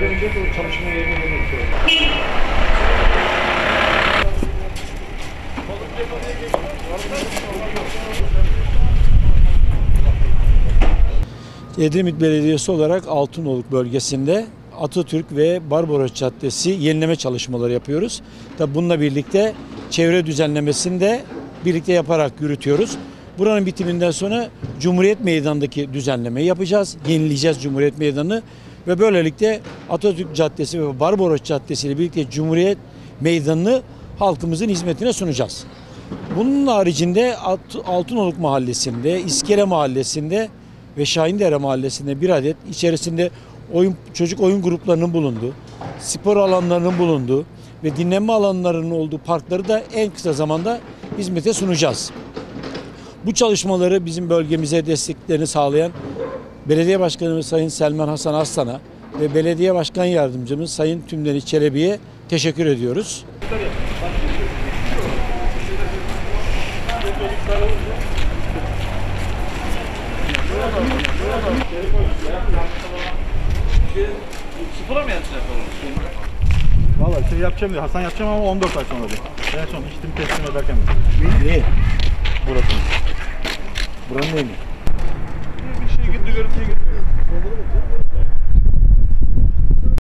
de o çalışma yemek istiyorum. Edremit Belediyesi olarak Altınoluk bölgesinde Atatürk ve Barbaros Caddesi yenileme çalışmaları yapıyoruz. Tabi bununla birlikte çevre düzenlemesini de birlikte yaparak yürütüyoruz. Buranın bitiminden sonra Cumhuriyet Meydanı'ndaki düzenlemeyi yapacağız. Yenileyeceğiz Cumhuriyet Meydanı'nı ve böylelikle Atatürk Caddesi ve Barbaros Caddesi ile birlikte Cumhuriyet Meydanı'nı halkımızın hizmetine sunacağız. Bunun haricinde Alt- Altınoluk Mahallesi'nde, İskele Mahallesi'nde ve Şahindere Mahallesi'nde bir adet içerisinde oyun çocuk oyun gruplarının bulunduğu, spor alanlarının bulunduğu ve dinlenme alanlarının olduğu parkları da en kısa zamanda hizmete sunacağız. Bu çalışmaları bizim bölgemize desteklerini sağlayan Belediye Başkanımız Sayın Selman Hasan Aslan'a ve Belediye Başkan Yardımcımız Sayın Tümdeni Çelebi'ye teşekkür ediyoruz. Sıfıra mı şey yapacağım diyor. Hasan yapacağım ama 14 ay sonra diyor. En son içtim teslim ederken diyor. İyi. Burası. Buranın değil